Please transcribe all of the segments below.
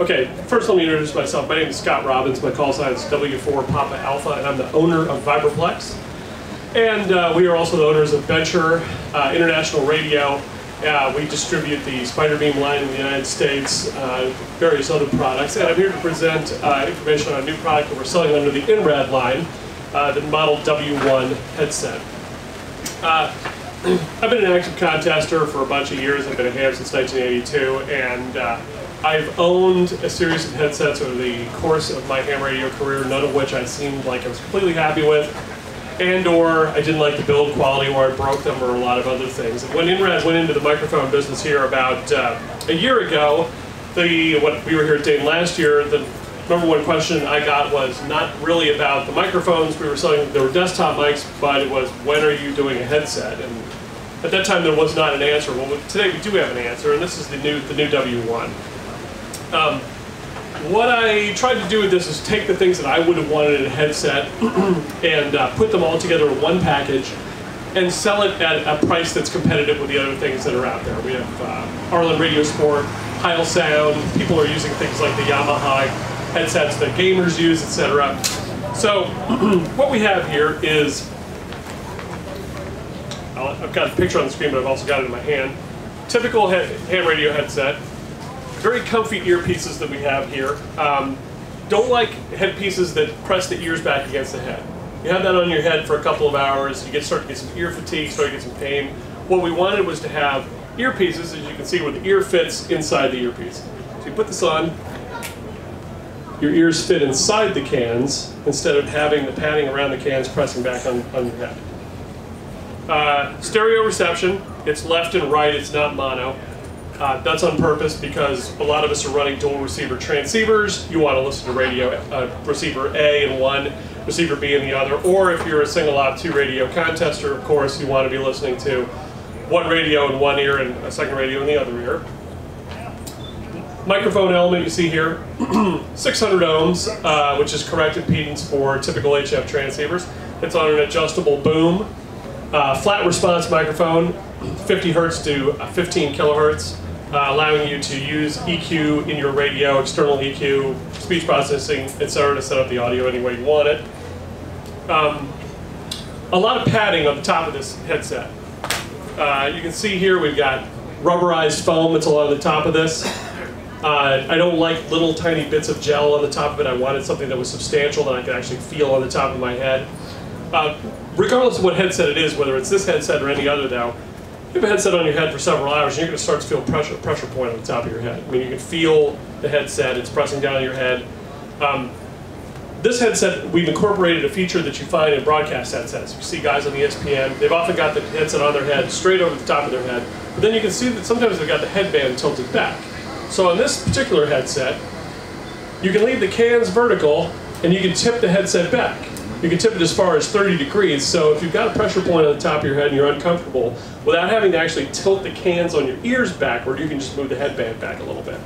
Okay, first let me introduce myself. My name is Scott Robbins. My call sign is W4 Papa Alpha, and I'm the owner of Vibroplex. And uh, we are also the owners of Venture uh, International Radio. Uh, we distribute the Spider Beam line in the United States, uh, various other products. And I'm here to present uh, information on a new product that we're selling under the INRAD line, uh, the Model W1 headset. I've been an active contester for a bunch of years. I've been a ham since 1982, and I've owned a series of headsets over the course of my ham radio career, none of which I seemed like I was completely happy with, and or I didn't like the build quality, or I broke them, or a lot of other things. When INRAD went into the microphone business here about uh, a year ago, the what we were here at Dayton last year, the number one question I got was not really about the microphones we were selling. There were desktop mics, but it was when are you doing a headset? And at that time there was not an answer. Well, today we do have an answer, and this is the new the new W1. Um, what I tried to do with this is take the things that I would have wanted in a headset and uh, put them all together in one package and sell it at a price that's competitive with the other things that are out there. We have uh, Arlen Radio Sport, Heil Sound, people are using things like the Yamaha headsets that gamers use, etc. So what we have here is, I've got a picture on the screen, but I've also got it in my hand. Typical ham radio headset, very comfy earpieces that we have here. Um, don't like headpieces that press the ears back against the head. You have that on your head for a couple of hours, you get start to get some ear fatigue, start to get some pain. What we wanted was to have earpieces, as you can see, where the ear fits inside the earpiece. So you put this on, your ears fit inside the cans instead of having the padding around the cans pressing back on, on your head. Uh, stereo reception, it's left and right, it's not mono. Uh, that's on purpose because a lot of us are running dual receiver transceivers. You want to listen to radio uh, receiver A in one, receiver B in the other, or if you're a single op 2 radio contester, of course, you want to be listening to one radio in one ear and a second radio in the other ear. Microphone element you see here, 600 ohms, uh, which is correct impedance for typical HF transceivers. It's on an adjustable boom. Uh, flat response microphone, 50 hertz to 15 kilohertz uh, allowing you to use EQ in your radio, external EQ, speech processing, etc. to set up the audio any way you want it. Um, a lot of padding on the top of this headset. Uh, you can see here we've got rubberized foam that's along the top of this. Uh, I don't like little tiny bits of gel on the top of it. I wanted something that was substantial that I could actually feel on the top of my head. Uh, regardless of what headset it is, whether it's this headset or any other now, you have a headset on your head for several hours, and you're going to start to feel pressure pressure point on the top of your head. I mean, you can feel the headset; it's pressing down on your head. Um, this headset, we've incorporated a feature that you find in broadcast headsets. You see guys on the ESPN; they've often got the headset on their head, straight over the top of their head. But then you can see that sometimes they've got the headband tilted back. So on this particular headset, you can leave the cans vertical, and you can tip the headset back. You can tip it as far as 30 degrees, so if you've got a pressure point on the top of your head and you're uncomfortable, without having to actually tilt the cans on your ears backward, you can just move the headband back a little bit.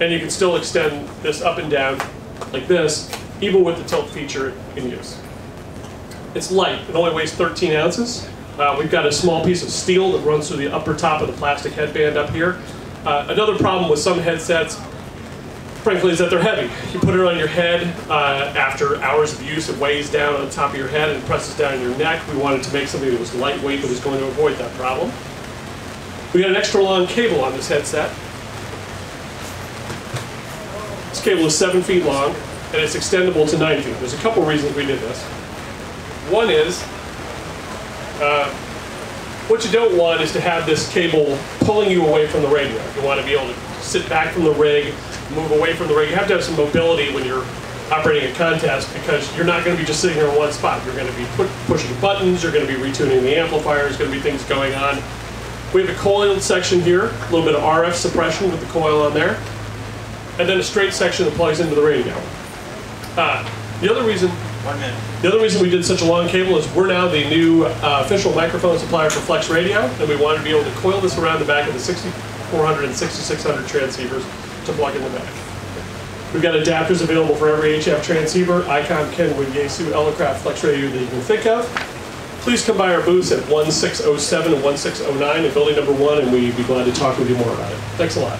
And you can still extend this up and down like this, even with the tilt feature in use. It's light, it only weighs 13 ounces. Uh, we've got a small piece of steel that runs through the upper top of the plastic headband up here. Uh, another problem with some headsets frankly, is that they're heavy. You put it on your head uh, after hours of use, it weighs down on the top of your head and presses down on your neck. We wanted to make something that was lightweight that was going to avoid that problem. We got an extra long cable on this headset. This cable is seven feet long and it's extendable to nine feet. There's a couple reasons we did this. One is, uh, what you don't want is to have this cable pulling you away from the radio. You want to be able to sit back from the rig, move away from the rig. You have to have some mobility when you're operating a contest because you're not going to be just sitting there in one spot. You're going to be put, pushing buttons, you're going to be retuning the amplifier, there's going to be things going on. We have a coiled section here, a little bit of RF suppression with the coil on there, and then a straight section that plugs into the radio. Uh, the other reason one minute. The other reason we did such a long cable is we're now the new uh, official microphone supplier for Flex Radio, and we wanted to be able to coil this around the back of the 6400 and 6600 transceivers to plug in the back. We've got adapters available for every HF transceiver, ICOM, Kenwood, Yaesu, Elecraft, Flex Radio that you can think of. Please come by our booths at 1607 and 1609 in building number one, and we'd be glad to talk with you more about it. Thanks a lot.